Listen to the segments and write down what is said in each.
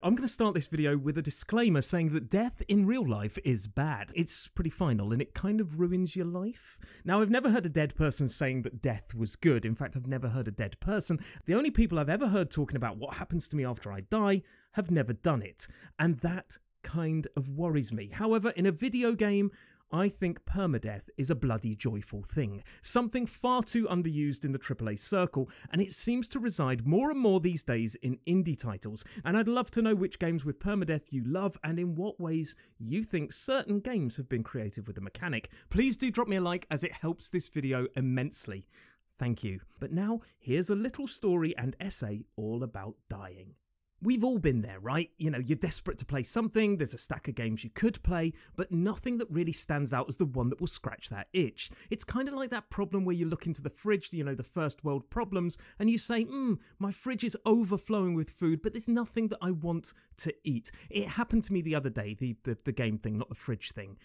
I'm going to start this video with a disclaimer saying that death in real life is bad. It's pretty final and it kind of ruins your life. Now, I've never heard a dead person saying that death was good. In fact, I've never heard a dead person. The only people I've ever heard talking about what happens to me after I die have never done it. And that kind of worries me. However, in a video game, I think permadeath is a bloody joyful thing, something far too underused in the AAA circle, and it seems to reside more and more these days in indie titles. And I'd love to know which games with permadeath you love and in what ways you think certain games have been creative with the mechanic. Please do drop me a like as it helps this video immensely. Thank you. But now, here's a little story and essay all about dying. We've all been there, right? You know, you're desperate to play something, there's a stack of games you could play, but nothing that really stands out as the one that will scratch that itch. It's kind of like that problem where you look into the fridge, you know, the first world problems, and you say, hmm, my fridge is overflowing with food, but there's nothing that I want to eat. It happened to me the other day, the, the, the game thing, not the fridge thing.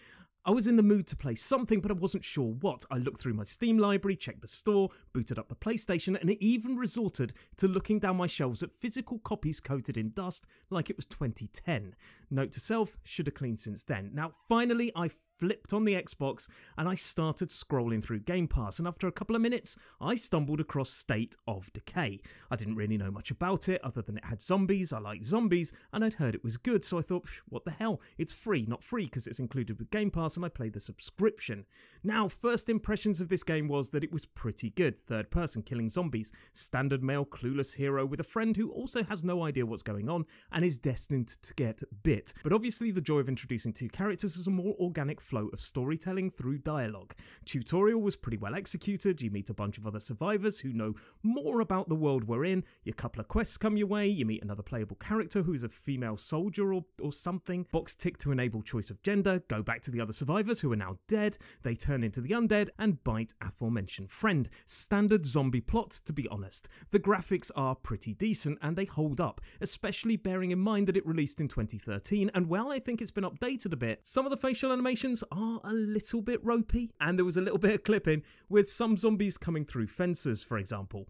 I was in the mood to play something, but I wasn't sure what. I looked through my Steam library, checked the store, booted up the PlayStation, and even resorted to looking down my shelves at physical copies coated in dust like it was 2010. Note to self, should have cleaned since then. Now, finally, I flipped on the Xbox and I started scrolling through Game Pass. And after a couple of minutes, I stumbled across State of Decay. I didn't really know much about it other than it had zombies. I like zombies and I'd heard it was good. So I thought, what the hell? It's free, not free because it's included with Game Pass and I played the subscription. Now, first impressions of this game was that it was pretty good. Third person killing zombies, standard male clueless hero with a friend who also has no idea what's going on and is destined to get bit. But obviously, the joy of introducing two characters is a more organic flow of storytelling through dialogue. Tutorial was pretty well executed, you meet a bunch of other survivors who know more about the world we're in, your couple of quests come your way, you meet another playable character who is a female soldier or, or something, box tick to enable choice of gender, go back to the other survivors who are now dead, they turn into the undead and bite aforementioned friend. Standard zombie plot, to be honest. The graphics are pretty decent and they hold up, especially bearing in mind that it released in 2013 and while I think it's been updated a bit, some of the facial animations are a little bit ropey, and there was a little bit of clipping with some zombies coming through fences, for example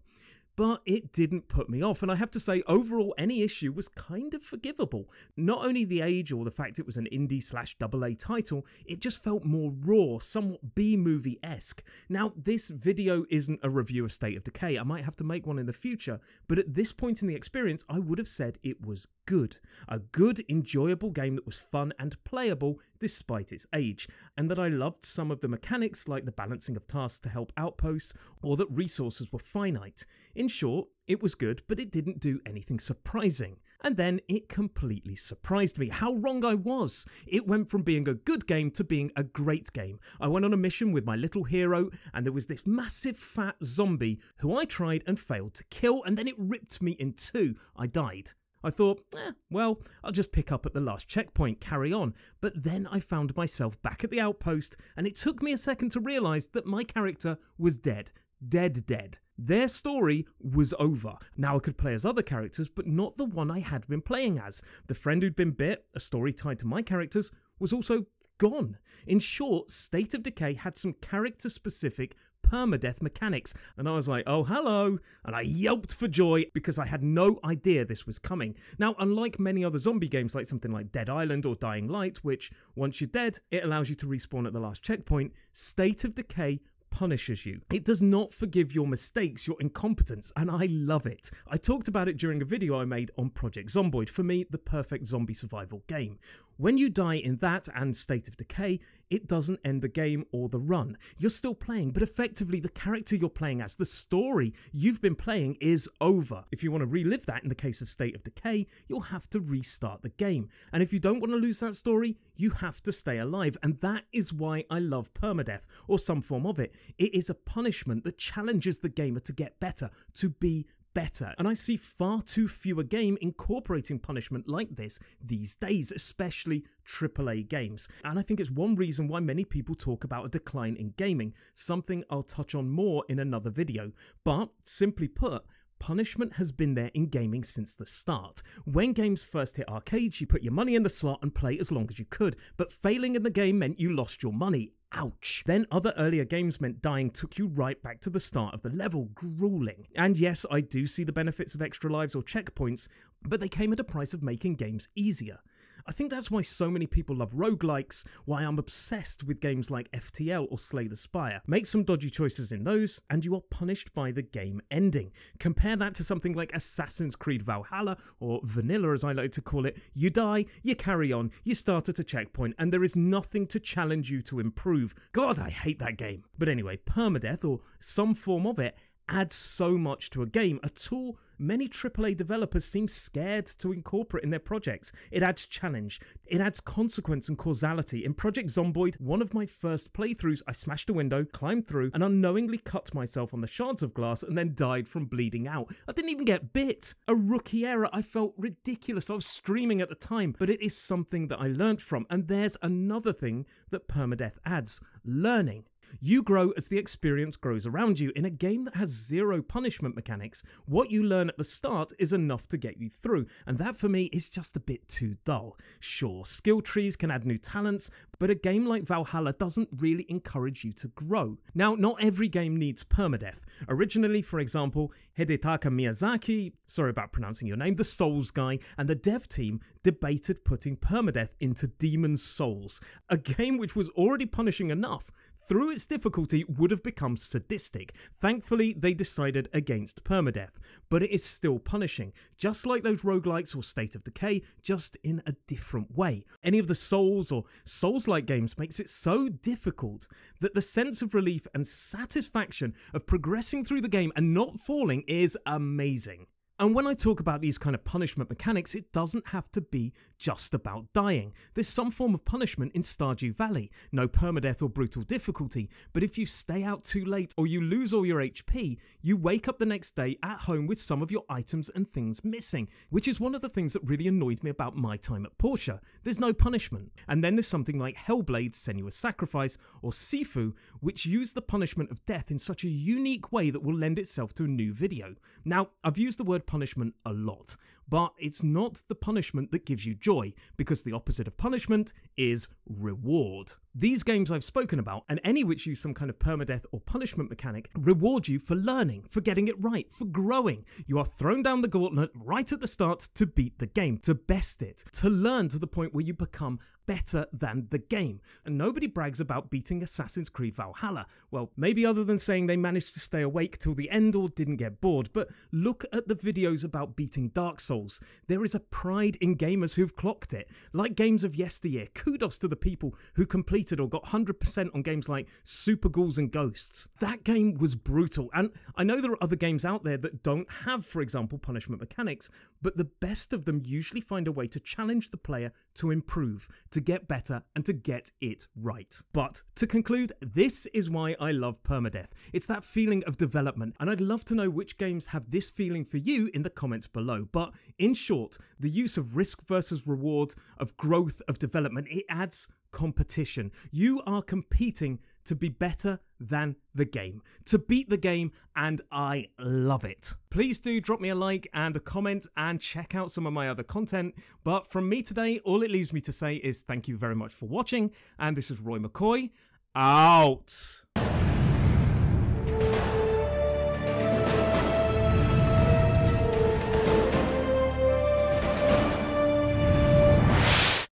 but it didn't put me off. And I have to say, overall, any issue was kind of forgivable. Not only the age or the fact it was an indie slash double A title, it just felt more raw, somewhat B movie esque. Now, this video isn't a review of State of Decay. I might have to make one in the future, but at this point in the experience, I would have said it was good. A good, enjoyable game that was fun and playable despite its age, and that I loved some of the mechanics like the balancing of tasks to help outposts, or that resources were finite. In short, it was good, but it didn't do anything surprising. And then it completely surprised me how wrong I was. It went from being a good game to being a great game. I went on a mission with my little hero, and there was this massive fat zombie who I tried and failed to kill, and then it ripped me in two. I died. I thought, eh, well, I'll just pick up at the last checkpoint, carry on. But then I found myself back at the outpost, and it took me a second to realise that my character was dead. Dead, dead. Their story was over. Now I could play as other characters, but not the one I had been playing as. The friend who'd been bit, a story tied to my characters, was also gone. In short, State of Decay had some character specific permadeath mechanics, and I was like, oh, hello, and I yelped for joy because I had no idea this was coming. Now, unlike many other zombie games like something like Dead Island or Dying Light, which once you're dead, it allows you to respawn at the last checkpoint, State of Decay punishes you. It does not forgive your mistakes, your incompetence, and I love it. I talked about it during a video I made on Project Zomboid, for me, the perfect zombie survival game. When you die in that and State of Decay, it doesn't end the game or the run. You're still playing, but effectively the character you're playing as, the story you've been playing is over. If you want to relive that in the case of State of Decay, you'll have to restart the game. And if you don't want to lose that story, you have to stay alive. And that is why I love permadeath, or some form of it. It is a punishment that challenges the gamer to get better, to be better. And I see far too few a game incorporating punishment like this these days, especially AAA games. And I think it's one reason why many people talk about a decline in gaming, something I'll touch on more in another video. But simply put, Punishment has been there in gaming since the start. When games first hit arcades, you put your money in the slot and play as long as you could, but failing in the game meant you lost your money. Ouch. Then other earlier games meant dying took you right back to the start of the level, grueling. And yes, I do see the benefits of extra lives or checkpoints, but they came at a price of making games easier. I think that's why so many people love roguelikes, why I'm obsessed with games like FTL or Slay the Spire. Make some dodgy choices in those, and you are punished by the game ending. Compare that to something like Assassin's Creed Valhalla, or Vanilla as I like to call it. You die, you carry on, you start at a checkpoint, and there is nothing to challenge you to improve. God, I hate that game. But anyway, permadeath, or some form of it, adds so much to a game, a tool many AAA developers seem scared to incorporate in their projects. It adds challenge, it adds consequence and causality. In Project Zomboid, one of my first playthroughs, I smashed a window, climbed through, and unknowingly cut myself on the shards of glass and then died from bleeding out. I didn't even get bit. A rookie error. I felt ridiculous. I was streaming at the time, but it is something that I learned from. And there's another thing that permadeath adds learning. You grow as the experience grows around you. In a game that has zero punishment mechanics, what you learn at the start is enough to get you through, and that for me is just a bit too dull. Sure, skill trees can add new talents, but a game like Valhalla doesn't really encourage you to grow. Now, not every game needs permadeath. Originally, for example, Hidetaka Miyazaki, sorry about pronouncing your name, the Souls guy, and the dev team debated putting permadeath into Demon's Souls, a game which was already punishing enough through its difficulty would have become sadistic. Thankfully, they decided against permadeath, but it is still punishing, just like those roguelikes or State of Decay, just in a different way. Any of the Souls or Souls like games makes it so difficult that the sense of relief and satisfaction of progressing through the game and not falling is amazing. And when I talk about these kind of punishment mechanics, it doesn't have to be just about dying. There's some form of punishment in Stardew Valley, no permadeath or brutal difficulty, but if you stay out too late or you lose all your HP, you wake up the next day at home with some of your items and things missing, which is one of the things that really annoyed me about my time at Portia. There's no punishment. And then there's something like Hellblade's Senua's Sacrifice or Sifu, which use the punishment of death in such a unique way that will lend itself to a new video. Now, I've used the word punishment a lot, but it's not the punishment that gives you joy, because the opposite of punishment is reward. These games I've spoken about, and any which use some kind of permadeath or punishment mechanic, reward you for learning, for getting it right, for growing. You are thrown down the gauntlet right at the start to beat the game, to best it, to learn to the point where you become better than the game. And nobody brags about beating Assassin's Creed Valhalla. Well, maybe other than saying they managed to stay awake till the end or didn't get bored, but look at the videos about beating Dark Souls. There is a pride in gamers who've clocked it. Like games of yesteryear, kudos to the people who completed or got 100% on games like Super Ghouls and Ghosts. That game was brutal, and I know there are other games out there that don't have, for example, punishment mechanics, but the best of them usually find a way to challenge the player to improve, to get better, and to get it right. But to conclude, this is why I love permadeath. It's that feeling of development, and I'd love to know which games have this feeling for you in the comments below. But in short, the use of risk versus reward, of growth, of development, it adds competition. You are competing to be better than the game, to beat the game, and I love it. Please do drop me a like and a comment and check out some of my other content. But from me today, all it leaves me to say is thank you very much for watching, and this is Roy McCoy out.